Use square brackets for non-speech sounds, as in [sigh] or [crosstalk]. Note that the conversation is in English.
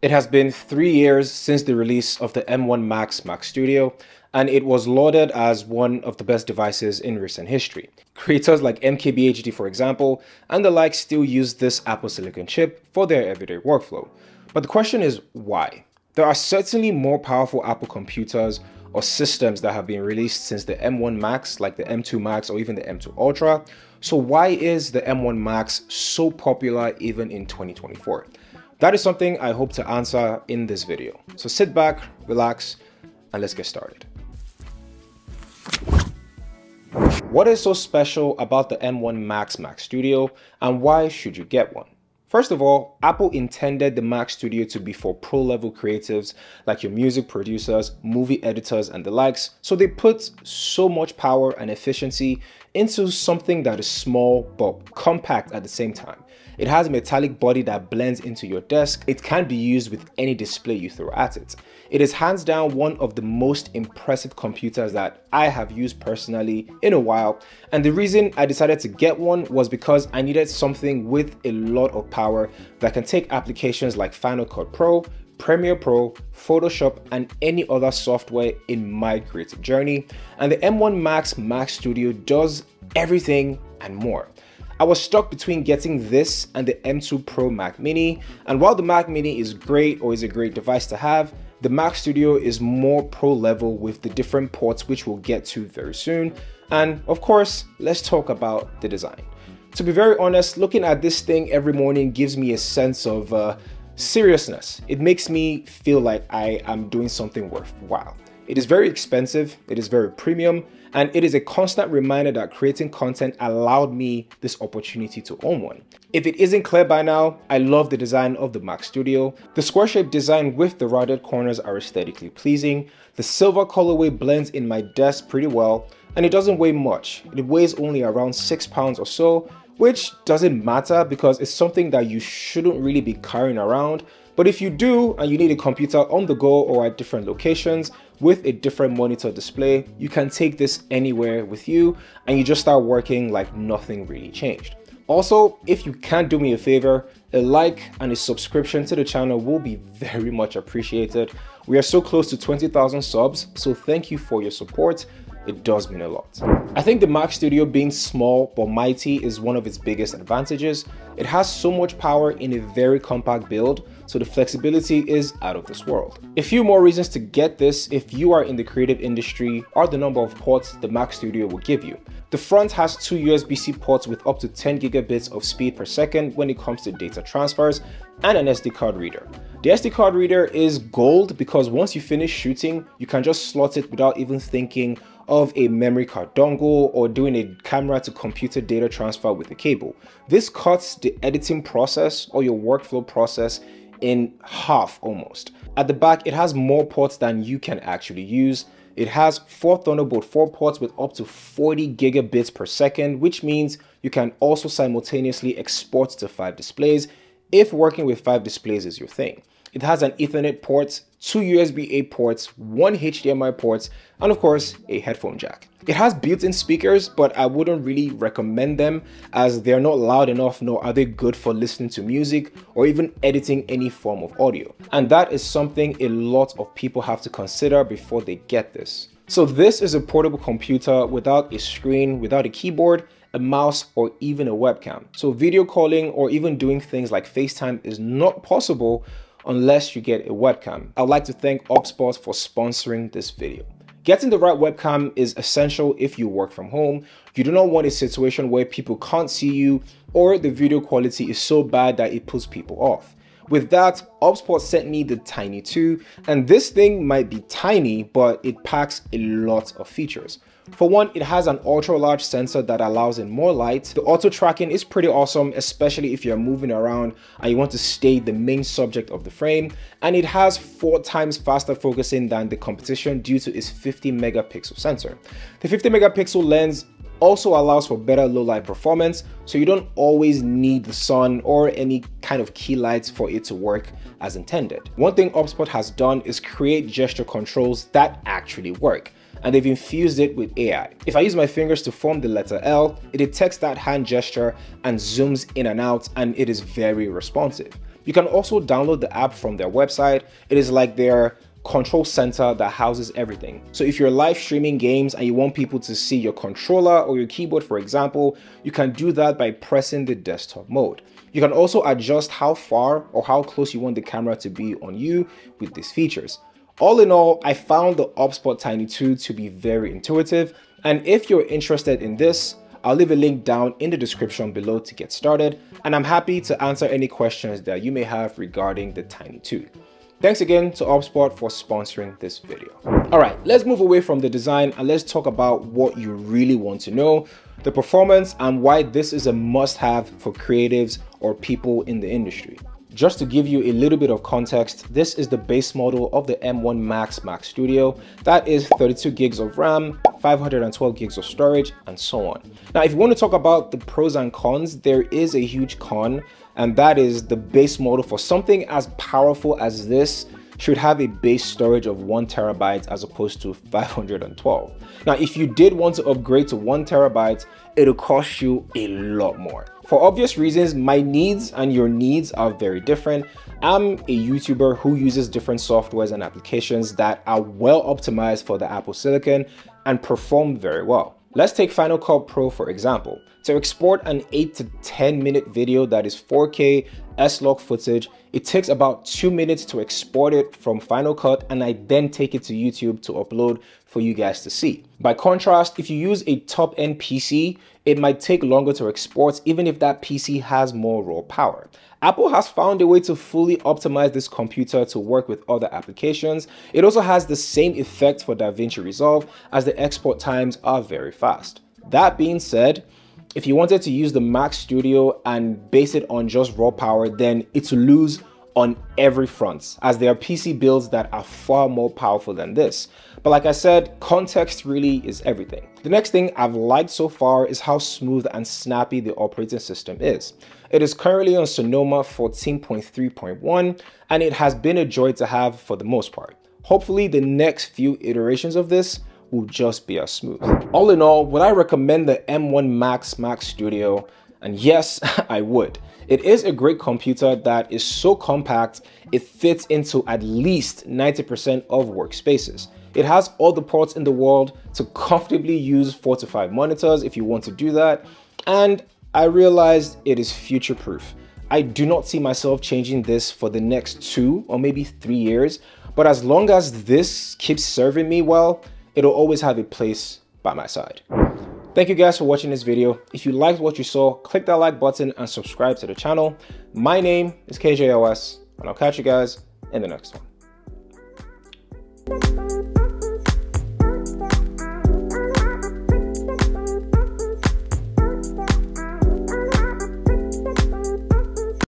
It has been three years since the release of the M1 Max Mac Studio, and it was lauded as one of the best devices in recent history. Creators like MKBHD, for example, and the like still use this Apple Silicon chip for their everyday workflow. But the question is why? There are certainly more powerful Apple computers or systems that have been released since the M1 Max, like the M2 Max or even the M2 Ultra. So why is the M1 Max so popular even in 2024? That is something I hope to answer in this video. So sit back, relax, and let's get started. What is so special about the M1 Max Mac Studio and why should you get one? First of all, Apple intended the Mac Studio to be for pro level creatives like your music producers, movie editors, and the likes. So they put so much power and efficiency into something that is small but compact at the same time. It has a metallic body that blends into your desk. It can be used with any display you throw at it. It is hands down one of the most impressive computers that I have used personally in a while. And the reason I decided to get one was because I needed something with a lot of power that can take applications like Final Cut Pro, Premiere Pro, Photoshop, and any other software in my creative journey. And the M1 Max Mac Studio does everything and more. I was stuck between getting this and the M2 Pro Mac Mini, and while the Mac Mini is great or is a great device to have, the Mac Studio is more pro level with the different ports which we'll get to very soon. And of course, let's talk about the design. To be very honest, looking at this thing every morning gives me a sense of uh, seriousness. It makes me feel like I am doing something worthwhile. It is very expensive, it is very premium, and it is a constant reminder that creating content allowed me this opportunity to own one. If it isn't clear by now, I love the design of the Mac Studio. The square-shaped design with the rounded corners are aesthetically pleasing. The silver colorway blends in my desk pretty well, and it doesn't weigh much. It weighs only around 6 pounds or so, which doesn't matter because it's something that you shouldn't really be carrying around. But if you do and you need a computer on the go or at different locations, with a different monitor display, you can take this anywhere with you and you just start working like nothing really changed. Also, if you can do me a favor, a like and a subscription to the channel will be [laughs] very much appreciated. We are so close to 20,000 subs, so thank you for your support. It does mean a lot. I think the Mac Studio being small but mighty is one of its biggest advantages. It has so much power in a very compact build, so the flexibility is out of this world. A few more reasons to get this if you are in the creative industry are the number of ports the Mac Studio will give you. The front has two USB-C ports with up to 10 gigabits of speed per second when it comes to data transfers and an SD card reader. The SD card reader is gold because once you finish shooting, you can just slot it without even thinking of a memory card dongle or doing a camera to computer data transfer with a cable. This cuts the editing process or your workflow process in half almost. At the back, it has more ports than you can actually use. It has four Thunderbolt 4 ports with up to 40 gigabits per second, which means you can also simultaneously export to five displays if working with five displays is your thing. It has an Ethernet port, two USB-A ports, one HDMI port, and of course, a headphone jack. It has built-in speakers, but I wouldn't really recommend them as they're not loud enough nor are they good for listening to music or even editing any form of audio. And that is something a lot of people have to consider before they get this. So this is a portable computer without a screen, without a keyboard, a mouse, or even a webcam. So video calling or even doing things like FaceTime is not possible unless you get a webcam. I'd like to thank OBSBOT for sponsoring this video. Getting the right webcam is essential if you work from home. You do not want a situation where people can't see you or the video quality is so bad that it puts people off. With that, OBSBOT sent me the Tiny 2, and this thing might be tiny, but it packs a lot of features. For one, it has an ultra large sensor that allows in more light. The auto tracking is pretty awesome, especially if you're moving around and you want to stay the main subject of the frame. And it has four times faster focusing than the competition due to its 50 megapixel sensor. The 50 megapixel lens also allows for better low light performance so you don't always need the sun or any kind of key lights for it to work as intended. One thing OBSBOT has done is create gesture controls that actually work and they've infused it with AI. If I use my fingers to form the letter L, it detects that hand gesture and zooms in and out and it is very responsive. You can also download the app from their website. It is like their control center that houses everything. So if you're live streaming games and you want people to see your controller or your keyboard, for example, you can do that by pressing the desktop mode. You can also adjust how far or how close you want the camera to be on you with these features. All in all, I found the OBSBOT Tiny 2 to be very intuitive. And if you're interested in this, I'll leave a link down in the description below to get started. And I'm happy to answer any questions that you may have regarding the Tiny 2. Thanks again to OBSBOT for sponsoring this video. All right, let's move away from the design and let's talk about what you really want to know, the performance and why this is a must have for creatives or people in the industry. Just to give you a little bit of context, this is the base model of the M1 Max Mac Studio. That is 32 gigs of RAM, 512 gigs of storage, and so on. Now, if you want to talk about the pros and cons, there is a huge con, and that is the base model for something as powerful as this should have a base storage of one terabyte as opposed to 512. Now, if you did want to upgrade to one terabyte, it'll cost you a lot more. For obvious reasons, my needs and your needs are very different. I'm a YouTuber who uses different softwares and applications that are well optimized for the Apple Silicon and perform very well. Let's take Final Cut Pro for example. To export an 8 to 10 minute video that is 4K S-Log footage, it takes about 2 minutes to export it from Final Cut and I then take it to YouTube to upload for you guys to see. By contrast, if you use a top-end PC, it might take longer to export even if that PC has more raw power. Apple has found a way to fully optimize this computer to work with other applications. It also has the same effect for DaVinci Resolve as the export times are very fast. That being said, if you wanted to use the Mac Studio and base it on just raw power, then it's lose on every front as there are PC builds that are far more powerful than this. But like I said, context really is everything. The next thing I've liked so far is how smooth and snappy the operating system is. It is currently on Sonoma 14.3.1 and it has been a joy to have for the most part. Hopefully the next few iterations of this will just be as smooth. All in all, would I recommend the M1 Max Mac Studio? And yes, [laughs] I would. It is a great computer that is so compact, it fits into at least 90% of workspaces. It has all the ports in the world to comfortably use four to five monitors if you want to do that. And I realized it is future proof. I do not see myself changing this for the next two or maybe three years, but as long as this keeps serving me well, it'll always have a place by my side. Thank you guys for watching this video. If you liked what you saw, click that like button and subscribe to the channel. My name is KJOS, and I'll catch you guys in the next one.